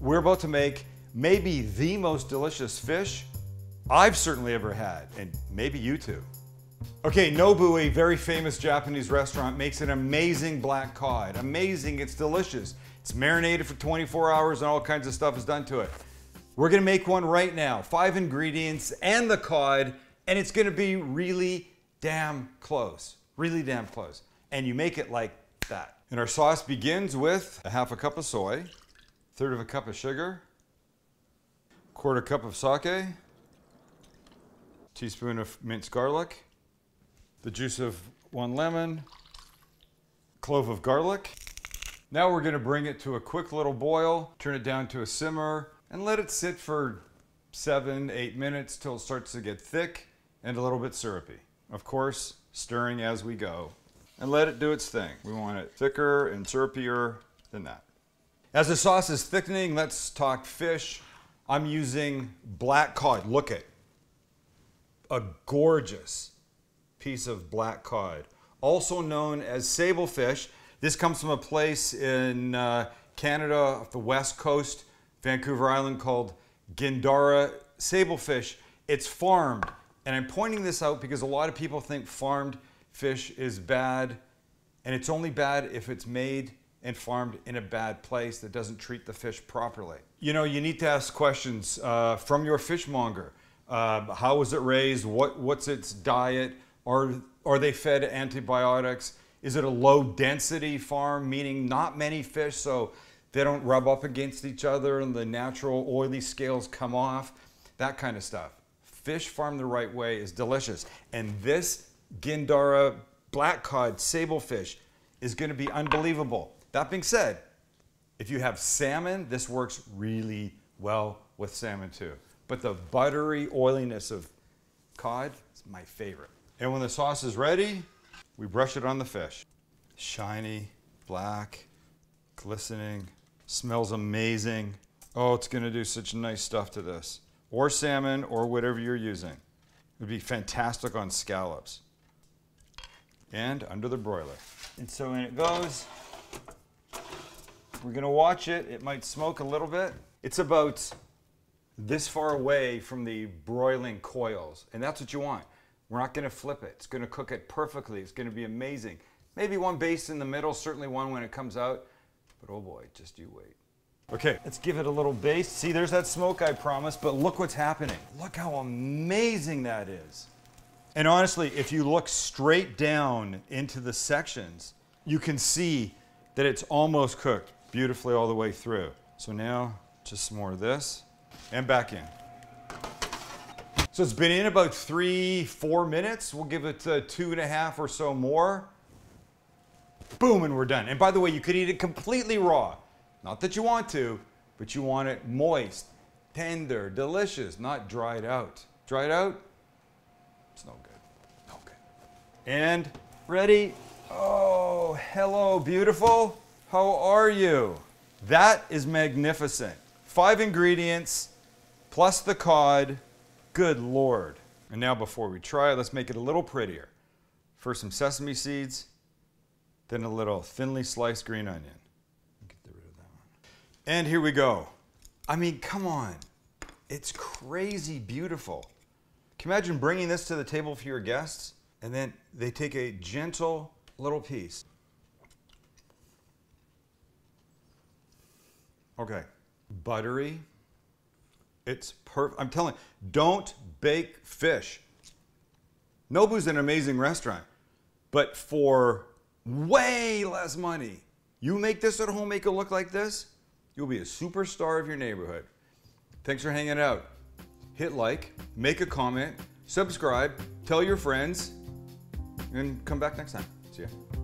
We're about to make maybe the most delicious fish I've certainly ever had, and maybe you too. Okay, Nobu, a very famous Japanese restaurant, makes an amazing black cod. Amazing, it's delicious. It's marinated for 24 hours and all kinds of stuff is done to it. We're gonna make one right now. Five ingredients and the cod, and it's gonna be really damn close. Really damn close. And you make it like that. And our sauce begins with a half a cup of soy, third of a cup of sugar, quarter cup of sake, teaspoon of minced garlic, the juice of one lemon, clove of garlic. Now we're gonna bring it to a quick little boil, turn it down to a simmer, and let it sit for seven, eight minutes till it starts to get thick and a little bit syrupy. Of course, stirring as we go. And let it do its thing. We want it thicker and syrupier than that. As the sauce is thickening, let's talk fish. I'm using black cod. Look at a gorgeous piece of black cod, also known as sablefish. This comes from a place in uh, Canada, off the west coast, Vancouver Island, called Gindara sablefish. It's farmed, and I'm pointing this out because a lot of people think farmed fish is bad, and it's only bad if it's made and farmed in a bad place that doesn't treat the fish properly. You know, you need to ask questions uh, from your fishmonger. Uh, how was it raised? What, what's its diet? Are, are they fed antibiotics? Is it a low density farm, meaning not many fish, so they don't rub up against each other and the natural oily scales come off? That kind of stuff. Fish farmed the right way is delicious. And this Gindara black cod sablefish is going to be unbelievable. That being said, if you have salmon, this works really well with salmon too. But the buttery oiliness of cod is my favorite. And when the sauce is ready, we brush it on the fish. Shiny, black, glistening, smells amazing. Oh, it's gonna do such nice stuff to this. Or salmon, or whatever you're using. It would be fantastic on scallops. And under the broiler. And so in it goes. We're gonna watch it. It might smoke a little bit. It's about this far away from the broiling coils, and that's what you want. We're not gonna flip it. It's gonna cook it perfectly. It's gonna be amazing. Maybe one baste in the middle, certainly one when it comes out, but oh boy, just you wait. Okay, let's give it a little baste. See, there's that smoke I promised, but look what's happening. Look how amazing that is. And honestly, if you look straight down into the sections, you can see that it's almost cooked beautifully all the way through. So now, just some more of this, and back in. So it's been in about three, four minutes. We'll give it uh, two and a half or so more. Boom, and we're done. And by the way, you could eat it completely raw. Not that you want to, but you want it moist, tender, delicious, not dried out. Dried out, it's no good. No good. And ready? Oh, hello, beautiful. How are you? That is magnificent. Five ingredients plus the cod. Good Lord. And now before we try it, let's make it a little prettier. First some sesame seeds, then a little thinly sliced green onion. Get rid of that one. And here we go. I mean, come on. It's crazy beautiful. Can you imagine bringing this to the table for your guests? And then they take a gentle little piece. Okay. Buttery. It's perfect. I'm telling don't bake fish. Nobu's an amazing restaurant, but for way less money, you make this at home, make it look like this, you'll be a superstar of your neighborhood. Thanks for hanging out. Hit like, make a comment, subscribe, tell your friends, and come back next time. See ya.